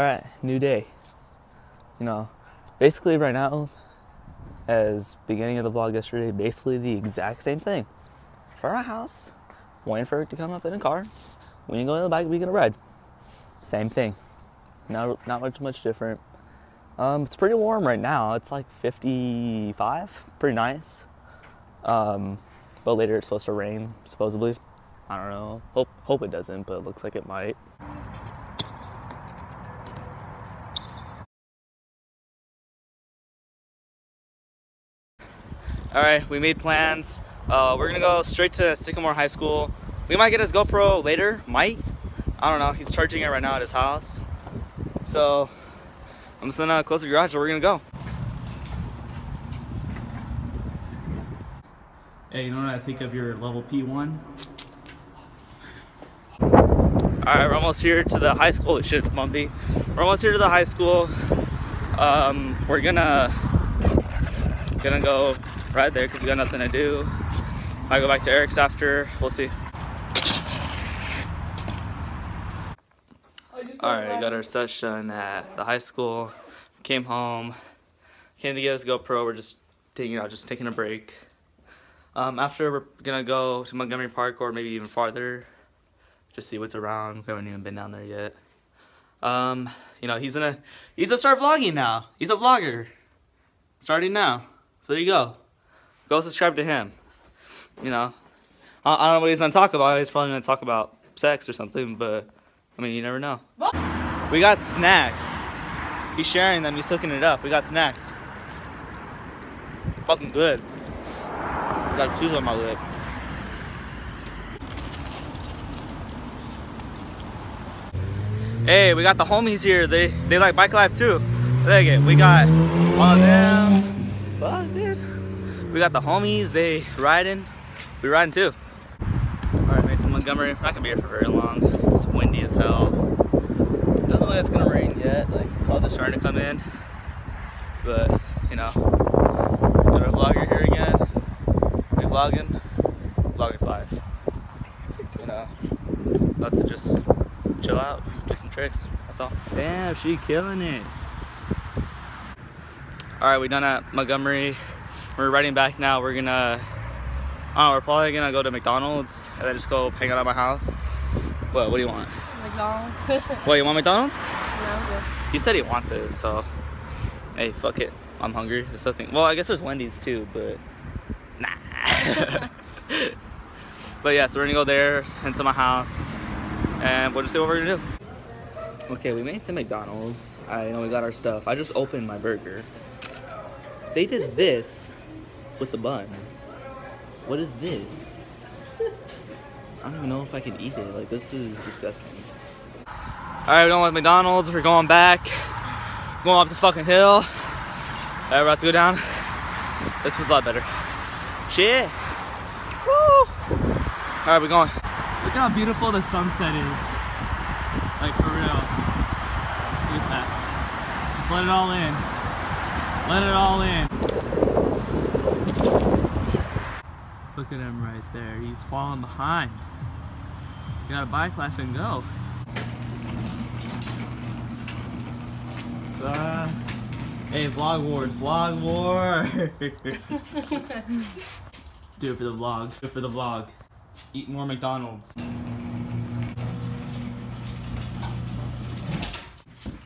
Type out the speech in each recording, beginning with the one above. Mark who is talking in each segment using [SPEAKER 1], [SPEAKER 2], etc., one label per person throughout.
[SPEAKER 1] All right, new day. You know, basically right now, as beginning of the vlog yesterday, basically the exact same thing. For our house, waiting for it to come up in a car. When you go in the bike, we gonna ride. Same thing. Not not much much different. Um, it's pretty warm right now. It's like 55, pretty nice. Um, but later it's supposed to rain, supposedly. I don't know. Hope hope it doesn't, but it looks like it might. All right, we made plans. Uh, we're gonna go straight to Sycamore High School. We might get his GoPro later, might. I don't know, he's charging it right now at his house. So, I'm just gonna close the garage and we're gonna go. Hey, you know what I think of your level P1? Alright, we're almost here to the high school. Shit, it's bumpy. We're almost here to the high school. Um, we're gonna gonna go right there because we got nothing to do. I go back to Eric's after. We'll see. All right, got our session at the high school. Came home, came to get his GoPro. We're just taking, you know, just taking a break. Um, after we're gonna go to Montgomery Park or maybe even farther, just see what's around. We haven't even been down there yet. Um, you know, he's gonna, he's gonna start vlogging now. He's a vlogger, starting now. So there you go. Go subscribe to him. You know, I, I don't know what he's gonna talk about. He's probably gonna talk about sex or something, but I mean, you never know. We got snacks. He's sharing them. He's hooking it up. We got snacks. Fucking good. Got shoes on my lip. Hey, we got the homies here. They they like bike life too. Look it. We got one of them. We got the homies. They riding. We riding too. All right, made to Montgomery. We're not gonna be here for very long. It's windy as hell. Doesn't look like it's gonna rain yet. Like clouds are starting to come in. But you know, got a vlogger here again. We vlogging. Vlogging's live. You know, about to just chill out, do some tricks. That's all. Damn, she killing it. All right, we done at Montgomery. We're riding back now. We're gonna, oh, we're probably gonna go to McDonald's and then just go hang out at my house. What? What do you want?
[SPEAKER 2] McDonald's.
[SPEAKER 1] What? You want McDonald's?
[SPEAKER 2] no,
[SPEAKER 1] He said he wants it, so hey, fuck it. I'm hungry. There's nothing. Well, I guess there's Wendy's too, but nah. but yeah, so we're gonna go there into my house, and we'll just see what we're gonna do. Okay, we made it to McDonald's. I know we got our stuff. I just opened my burger. They did this with the bun. What is this? I don't even know if I can eat it. Like this is disgusting. All right, we're done with McDonald's. We're going back. Going up the fucking hill. All right, we're about to go down. This was a lot better. Shit. Woo! All right, we're going. Look how beautiful the sunset is. Like for real. Look at that. Just let it all in. Let it all in. Look at him right there. He's falling behind. You gotta bike lash and go. So, uh, hey, vlog wars, vlog wars. Do it for the vlog. Do it for the vlog. Eat more McDonald's.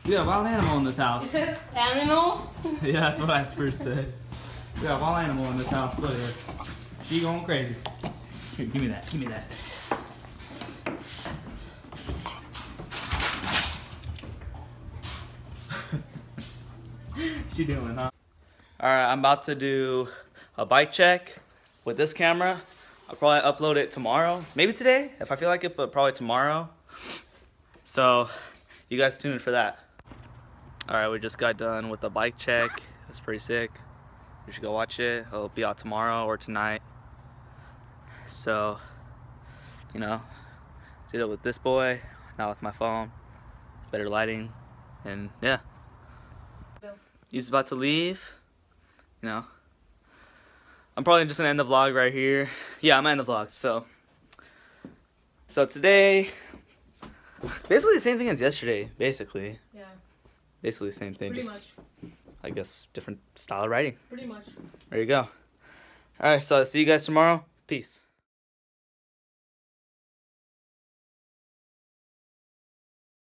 [SPEAKER 1] We got a wild animal in this house.
[SPEAKER 2] Animal?
[SPEAKER 1] yeah, that's what I first said. We have all animal in this house. Look at her. She going crazy. Here, give me that. Give me that. she doing, huh? All right, I'm about to do a bike check with this camera. I'll probably upload it tomorrow, maybe today if I feel like it, but probably tomorrow. So you guys tune in for that. All right, we just got done with the bike check. It's pretty sick. You should go watch it. It'll be out tomorrow or tonight. So, you know, did it with this boy, not with my phone. Better lighting, and yeah. He's about to leave. You know, I'm probably just gonna end the vlog right here. Yeah, I'm gonna end the vlog. So, so today, basically the same thing as yesterday. Basically,
[SPEAKER 2] Yeah.
[SPEAKER 1] Basically the same thing,
[SPEAKER 2] Pretty
[SPEAKER 1] just
[SPEAKER 2] much.
[SPEAKER 1] I guess different style of writing.
[SPEAKER 2] Pretty much.
[SPEAKER 1] There you go. All right, so I'll see you guys tomorrow. Peace.